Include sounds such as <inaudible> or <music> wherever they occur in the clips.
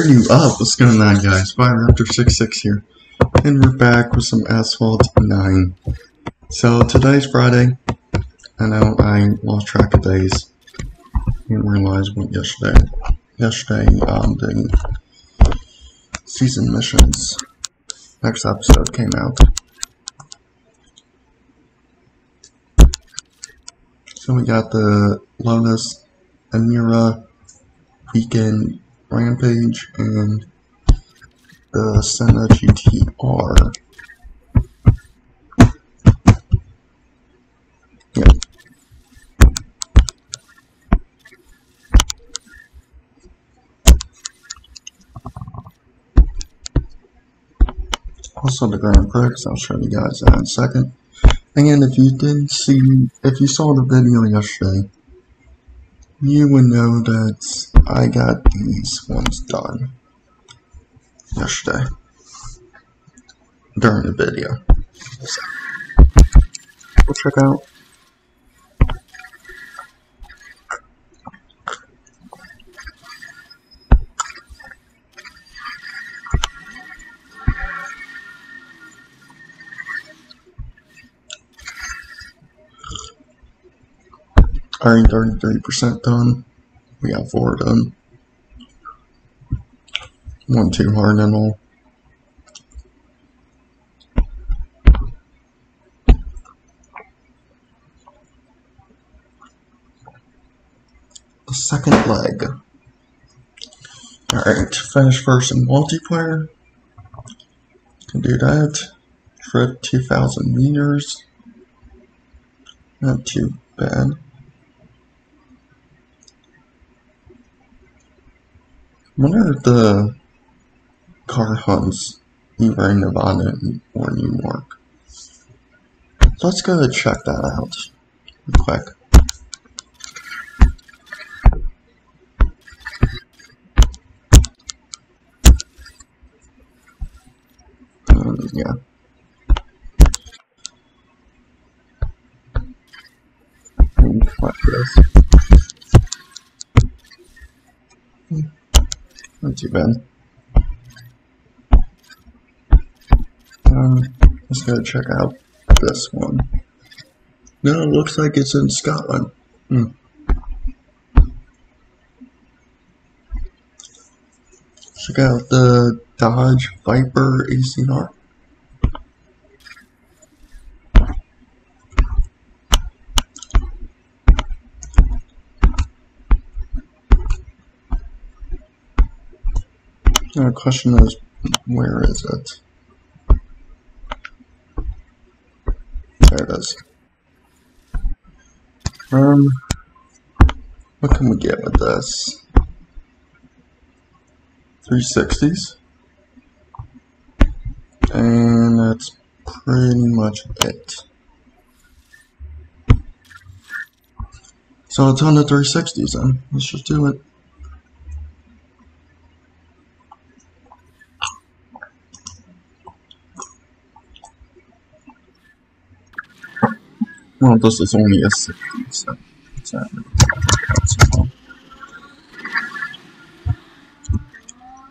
Are you up? What's going on, guys? Five after six six here, and we're back with some Asphalt Nine. So today's Friday. I know I lost track of days. Didn't realize what yesterday. Yesterday, um, the season missions next episode came out. So we got the Lotus Emira weekend rampage and the Senna GTR. Yeah. Also the Grand Prix, I'll show you guys that in a second. And if you didn't see, if you saw the video yesterday, you would know that I got these ones done yesterday during the video. So, we'll check out. Already 33% done. We got four done. One too hard and all. The second leg. Alright, finish first in multiplayer. Can do that. Trip 2,000 meters. Not too bad. Wonder are the car hunts either in Nevada or New York. Let's go check that out real quick. Um, yeah. Too bad. Um, let's go check out this one. No, it looks like it's in Scotland. Hmm. Check out the Dodge Viper ACR. The question is, where is it? There it is. Um, what can we get with this? 360s. And that's pretty much it. So a ton of 360s then. Let's just do it. Well, this is only a 60, so really so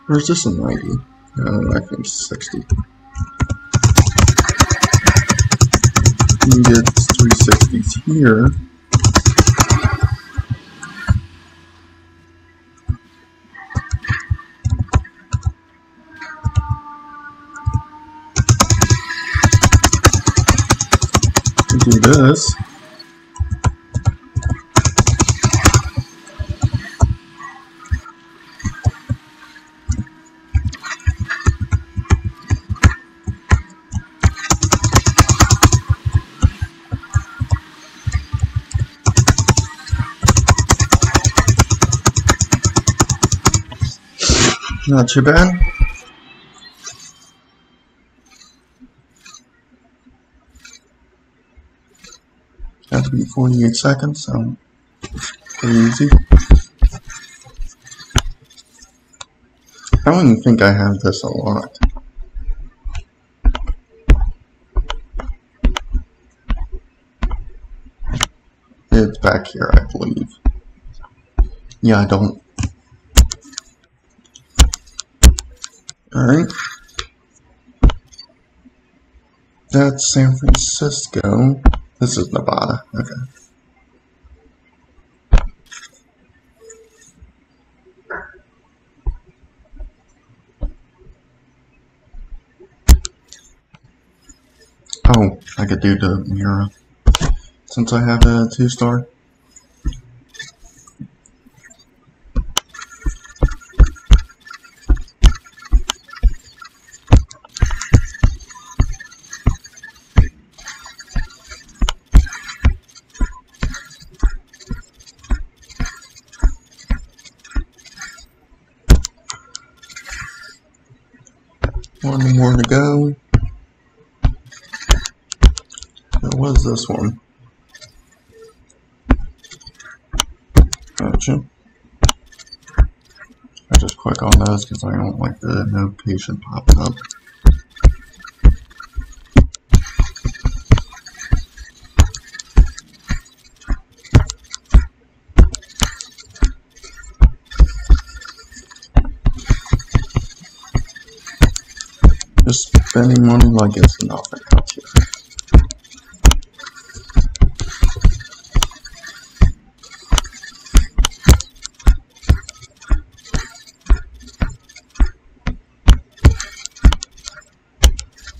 Or is this a 90? No, I think 60. You get 360s here. This. Not too bad. To be 48 seconds, so pretty easy. I don't even think I have this a lot. It's back here, I believe. Yeah, I don't Alright. That's San Francisco. This is Nevada. Okay. Oh, I could do the mirror. Since I have a two star. One more to go. What is this one? Gotcha. I just click on those because I don't like the notification popping up. Just spending money like it's nothing out here.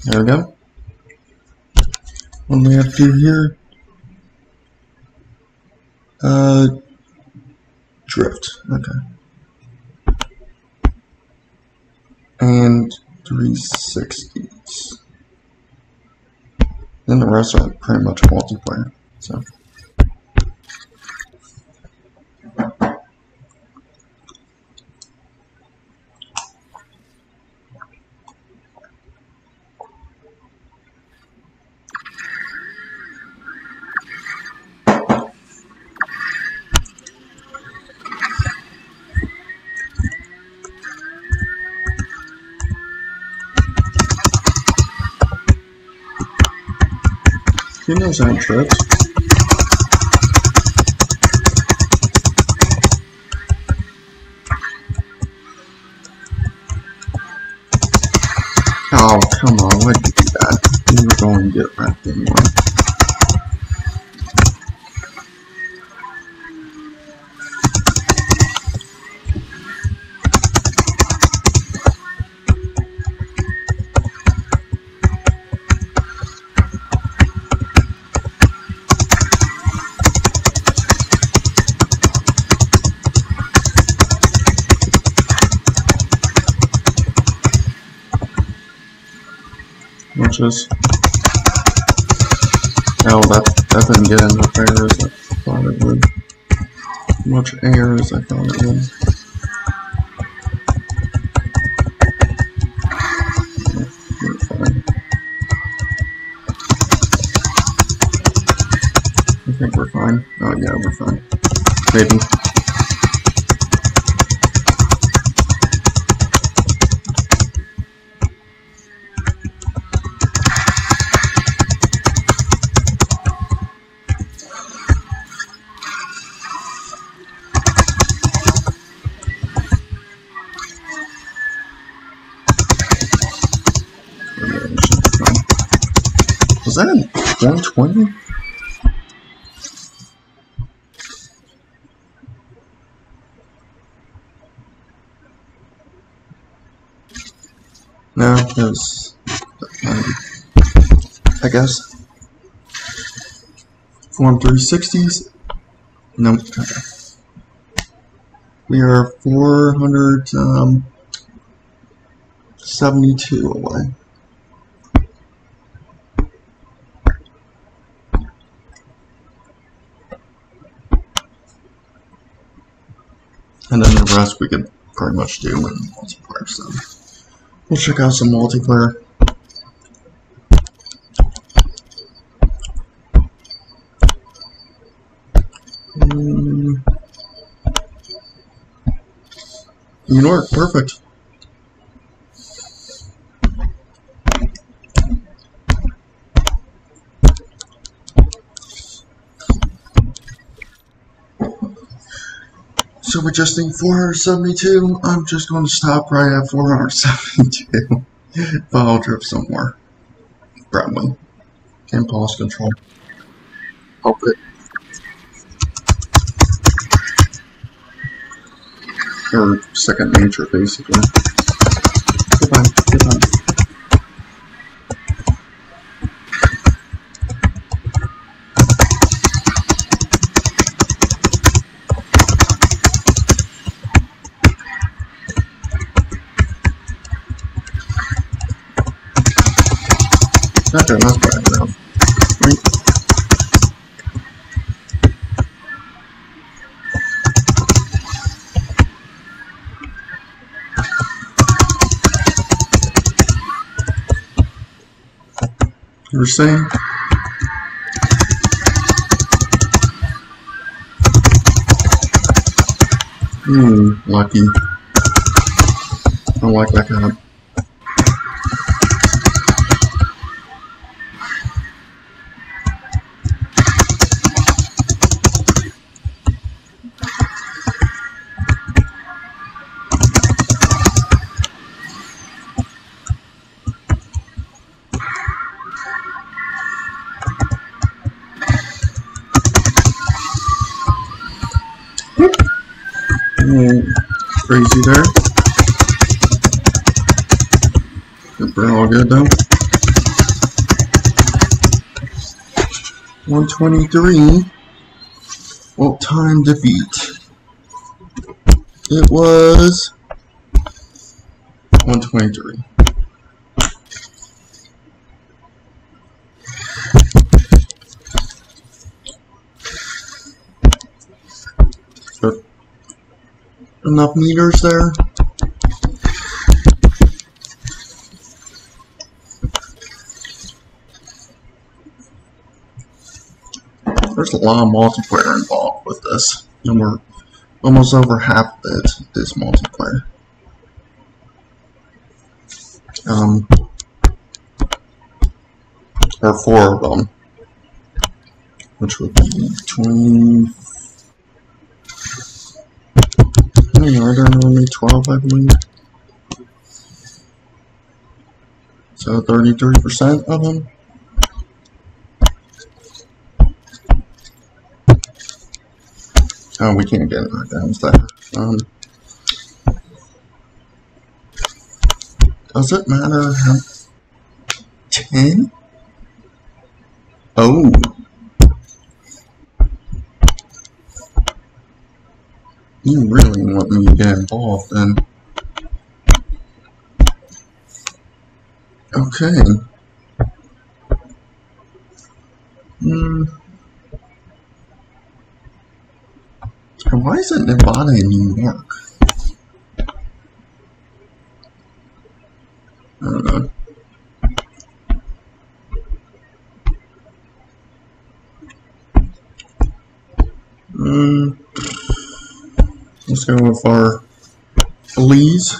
There we go. What do we have to do here? Uh, drift. Okay. And 360s. Then the rest are pretty much multiplayer. So. Knows how trips. Oh, come on, why'd Is... Oh, that, that didn't get in much air as I thought it would. Much air as I thought it would. I think we're fine. Oh yeah, we're fine. Maybe. 120? No, it was 90. I guess. Form 360s? Nope. Okay. We are 472 um, away. And then the rest we could pretty much do in multiplayer, so we'll check out some multiplayer. Mm. New York, perfect. So we just need 472. I'm just going to stop right at 472. <laughs> but I'll drift somewhere. Probably. Impulse control. Hope it. Or second nature, basically. Goodbye. Goodbye. Okay, that's bad enough. Right. You were saying? Hmm, lucky. I like that kind of there. We're all good though. 123. What time to beat? It was 123. Enough meters there. There's a lot of multiplayer involved with this, and we're almost over half of it is multiplayer. Um, or four of them, which would be 20, I don't only 12, I believe. So 33% of them. Oh, we can't get knockdowns there. Um, does it matter how... 10? Oh. You really want me to get involved then. Okay. Hmm. Why is it Nevada in New York? I don't know. Hmm. Let's go with our Lees.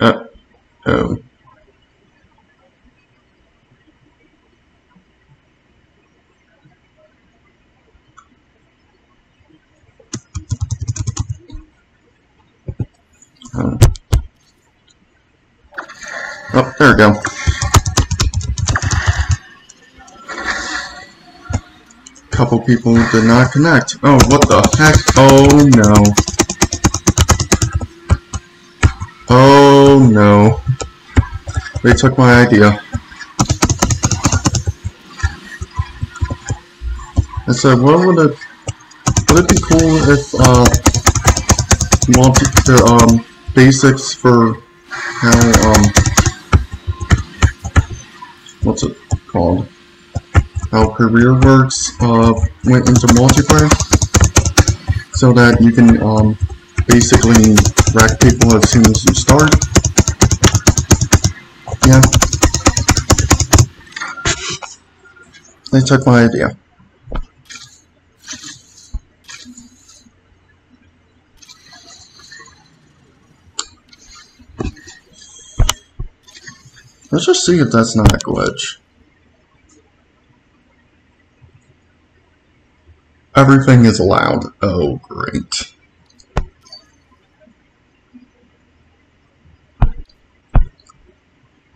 Uh, oh. Oh. Oh, there we go. Couple people did not connect. Oh, what the heck? Oh no. Oh no. They took my idea. I said, what would it would it be cool if uh multi the um basics for how um what's it called? How career works uh, went into multiplayer, so that you can um, basically wreck people as soon as you start. Yeah. They took my idea. Let's just see if that's not a glitch. Everything is allowed. Oh, great.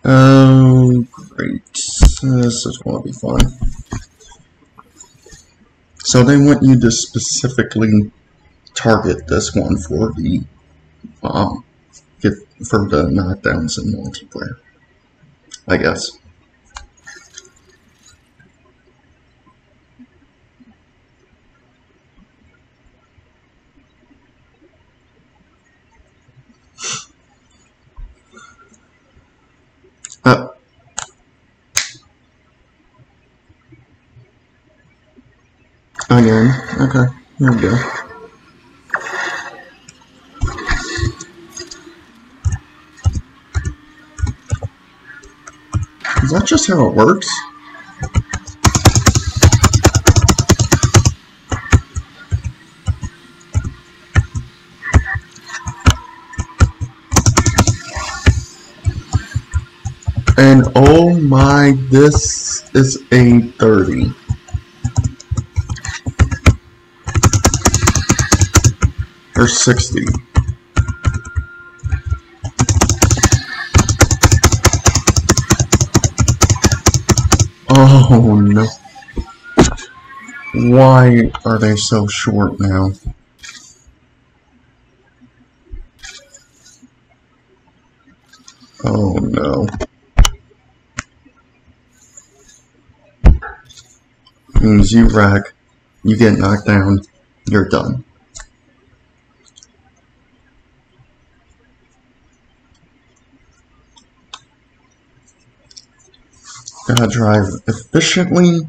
Oh, great. This is going to be fun. So they want you to specifically target this one for the um, get for the knockdowns in multiplayer. I guess. Uh, again, okay, here we go. Just how it works? And oh my, this is a 30. Or 60. Oh no. Why are they so short now? Oh no. Means you wreck, you get knocked down, you're done. Gotta drive efficiently,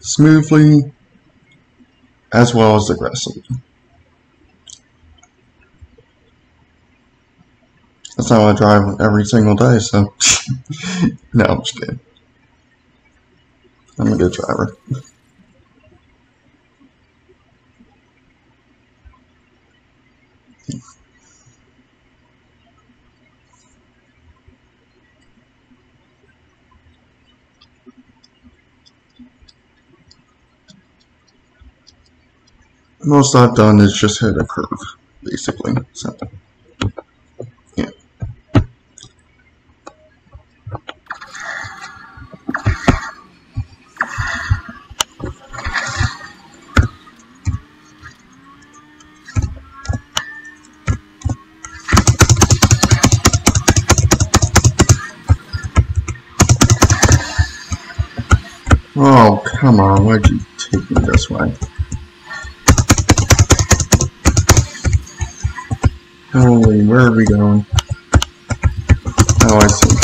smoothly, as well as aggressively. That's how I drive every single day, so. <laughs> no, I'm just kidding. I'm a good driver. Most I've done is just hit a curve, basically. So, yeah. Oh, come on, why'd you take me this way? Holy, where are we going? Oh, I see.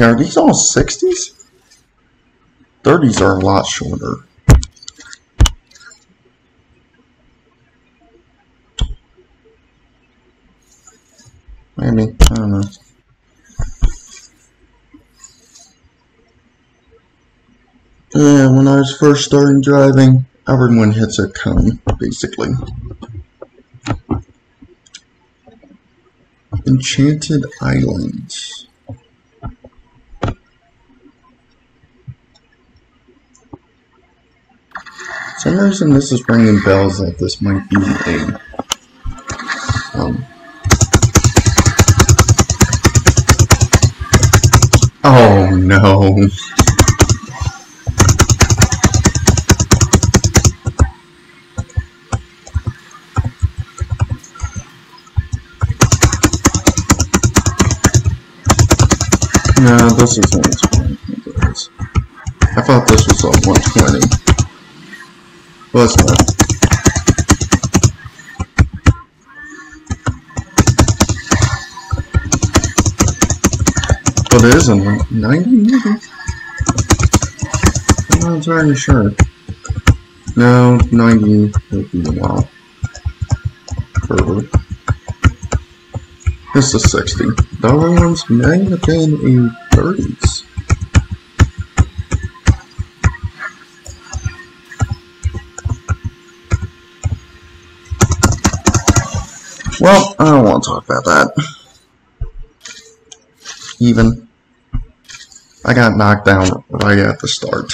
Are these all 60s? 30s are a lot shorter. Maybe. I don't know. Yeah, when I was first starting driving, everyone hits a cone, basically. Enchanted Islands. Some reason this is ringing bells that this might be a um, Oh no. No, this is 120. I thought this was a 120. Well, it's not. But it is a 90 maybe? I'm not entirely sure. No, 90 would be a while. Further. This is 60. The other ones may have been in 30s. Well, I don't want to talk about that. Even. I got knocked down right at the start.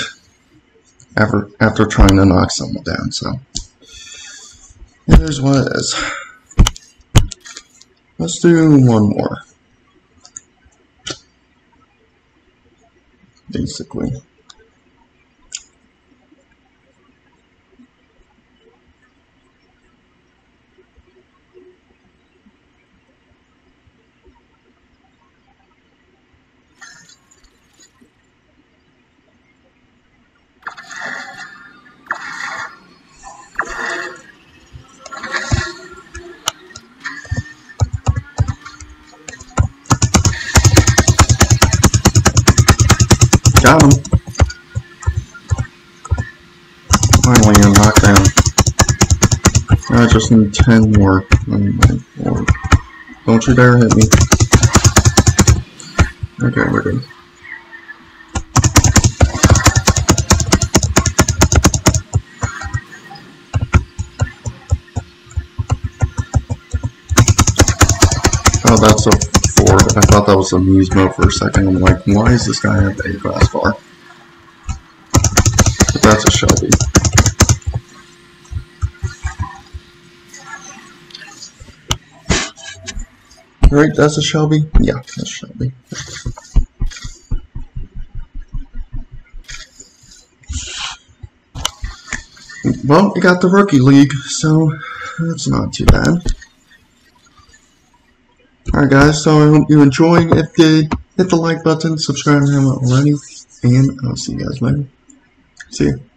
After, after trying to knock someone down, so. Is what it is. Let's do one more. Basically. Got him. Finally, I'm knocked down. I just need 10 more. Oh Don't you dare hit me. Okay, we're good. Oh, that's a Ford. I thought that was a Musmo for a second. I'm like, why is this guy have a class bar? But that's a Shelby. Right, that's a Shelby? Yeah, that's Shelby. Well, we got the Rookie League, so that's not too bad. Alright guys, so I hope you enjoyed. If you hit the like button, subscribe if you haven't already, and I'll see you guys later. See you.